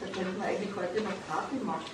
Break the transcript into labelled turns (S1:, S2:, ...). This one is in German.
S1: Da könnten wir eigentlich heute noch Kaffee machen.